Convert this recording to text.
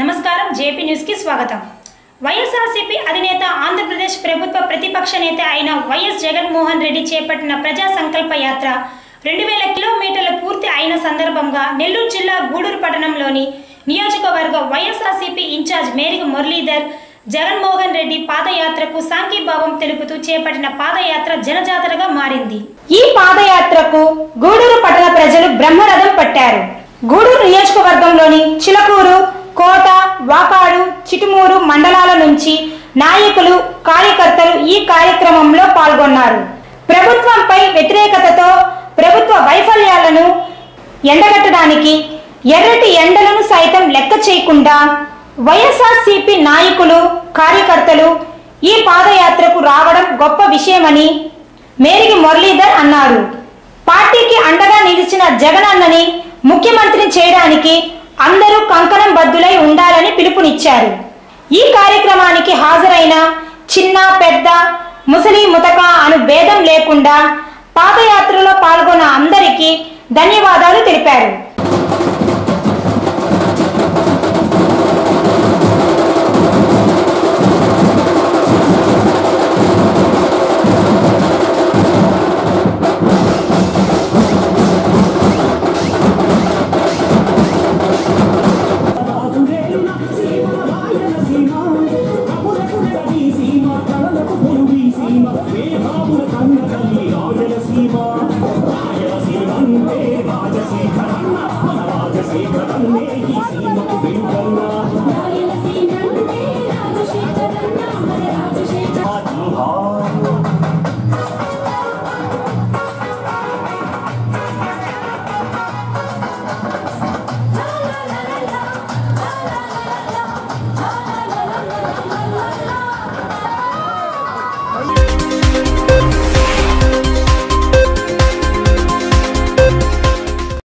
నమస్కారం జేపీ న్యూస్కి స్వాగతం. వైఎస్ఆర్సీపీ అధినేత ఆంధ్రప్రదేశ్ ప్రభుత్వ ప్రతిపక్ష నేత అయిన వైఎస్ జగన్మోహన్ రెడ్డి చేపట్టిన ప్రజా సంకల్ప యాత్ర రెండు వేల కిలోమీటర్ల పూర్తి అయిన సందర్భంగా నెల్లూరు జిల్లా గూడూరు పట్టణంలోని నియోజకవర్గ వైఎస్ఆర్సీపీ ఇన్ఛార్జ్ మేరిగ మురళీధర్ జగన్మోహన్ రెడ్డి పాదయాత్రకు సాంఘీభావం తెలుపుతూ చేపట్టిన పాదయాత్ర జనజాతరగా మారింది. ఈ పాదయాత్రకు గూడూరు పట్టణ ప్రజలు బ్రహ్మరథం పట్టారు. గూడూరు నియోజకవర్గంలోని చిలకూరు కోట వాకాడు చిటుమూరు మండలాల నుంచి నాయకులు కార్యకర్తలు ఈ కార్యక్రమంలో పాల్గొన్నారు. ప్రభుత్వంపై వ్యతిరేకతతో ప్రభుత్వ వైఫల్యాలను ఎండగట్టడానికి ఎర్రటి ఎండలను సైతం లెక్క చేయకుండా వైఎస్ఆర్సీపీ నాయకులు కార్యకర్తలు ఈ పాదయాత్రకు రావడం గొప్ప విషయమని మేరికి మురళీధర్ అన్నారు. పార్టీకి అండగా నిలిచిన జగనన్నని ముఖ్యమంత్రిని చేయడానికి అందరూ కంకణం బద్దులై ఉండాలని పిలుపునిచ్చారు. ఈ కార్యక్రమానికి హాజరైన చిన్న పెద్ద ముసలి ముతక అను భేదం లేకుండా పాదయాత్రలో పాల్గొన్న అందరికీ ధన్యవాదాలు తెలిపారు. राजसी धर्म राजसी राजसी धर्म में सीमा